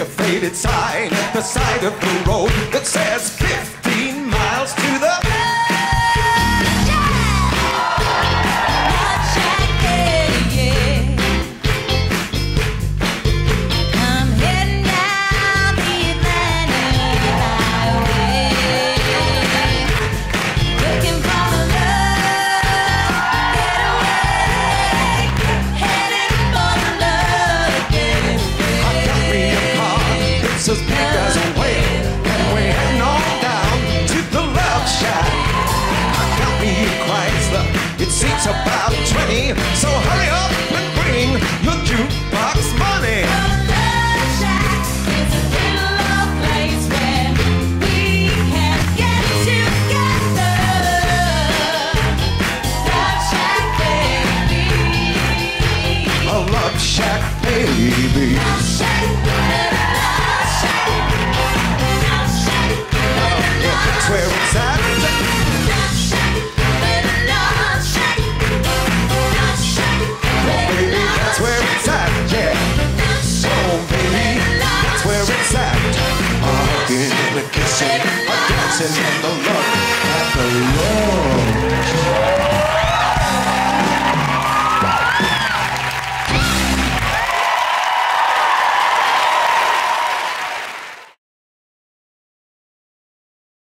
a faded sign the side of the road that says 15 car, it's as big as a whale, and we're heading on down to the love shack. I got me a Chrysler, it seats about 20, so hurry up and bring your jukebox money. A love shack, baby. dancing, dancing in the love at the road.